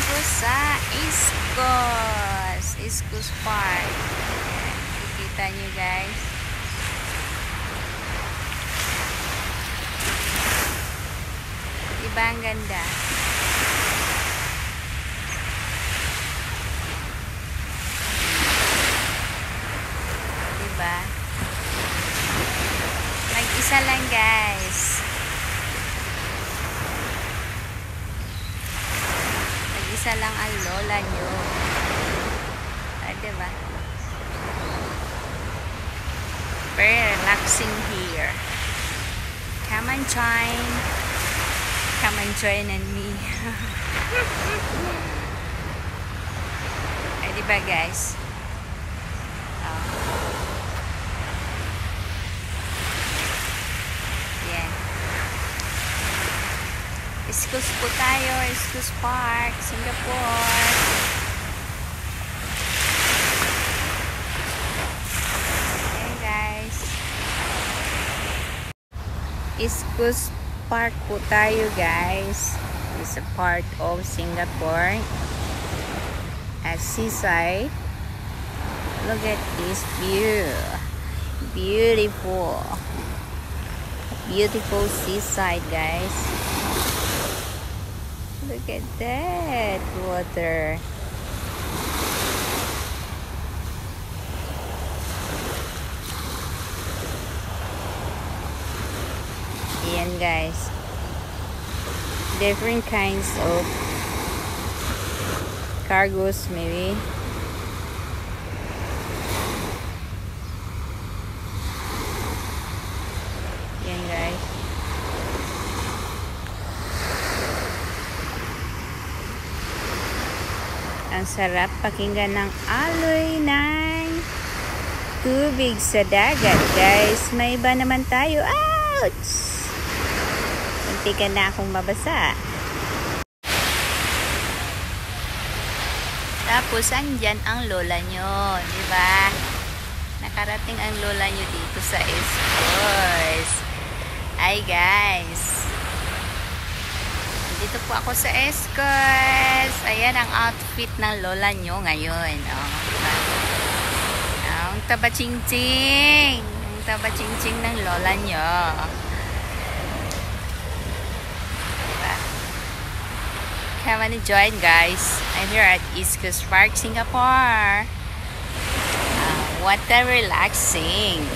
po sa. East Coast Park. Ayan. Kikita nyo guys. Diba ang ganda? Diba? Mag-isa lang guys. Mag-isa lang ang lola nyo. Ah, diba? Very relaxing here. Come and join. Come and join and me. Ay, diba guys? Iskus po tayo. Iskus Park, Singapore. Hey guys. Iskus Park po tayo guys. It's a part of Singapore. At seaside. Look at this view. Beautiful. Beautiful seaside guys. Look at that water. Ayan guys. Different kinds of cargos maybe. Ayan guys. Ang sarap pakinggan ng aloy ng tubig sa dagat, guys. May iba naman tayo. Ouch! Munti ka na akong mabasa. Tapos, andyan ang lola nyo. Di ba? Nakarating ang lola nyo dito sa Escos. Hi, guys. Dito po ako sa Escos. Ayan ang outfit ng lola nyo ngayon. Oh, diba? Ang taba-ching-ching. Ang taba-ching-ching ng lola nyo. Diba? Come and join guys. I'm here at East Coast Park, Singapore. Uh, what a relaxing.